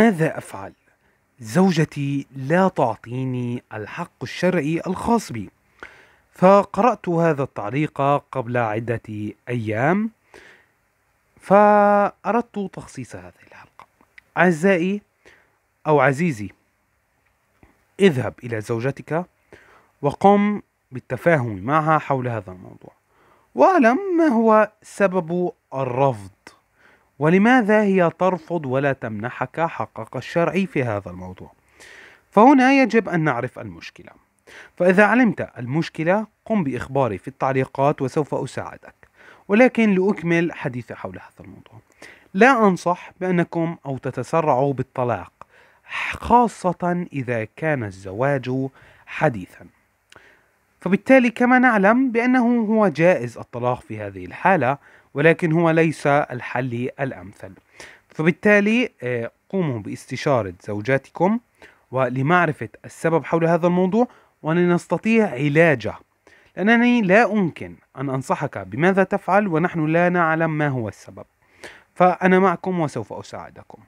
ماذا أفعل؟ زوجتي لا تعطيني الحق الشرعي الخاص بي فقرأت هذا التعليق قبل عدة أيام فأردت تخصيص هذه الحلقة أعزائي أو عزيزي اذهب إلى زوجتك وقم بالتفاهم معها حول هذا الموضوع واعلم ما هو سبب الرفض ولماذا هي ترفض ولا تمنحك حقك الشرعي في هذا الموضوع؟ فهنا يجب أن نعرف المشكلة. فإذا علمت المشكلة قم بإخباري في التعليقات وسوف أساعدك. ولكن لأكمل حديثي حول هذا الموضوع. لا أنصح بأنكم أو تتسرعوا بالطلاق خاصة إذا كان الزواج حديثا. فبالتالي كما نعلم بأنه هو جائز الطلاق في هذه الحالة ولكن هو ليس الحل الأمثل. فبالتالي آه، قوموا باستشارة زوجاتكم ولمعرفة السبب حول هذا الموضوع ولنستطيع علاجه. لأنني لا أمكن أن أنصحك بماذا تفعل ونحن لا نعلم ما هو السبب. فأنا معكم وسوف أساعدكم.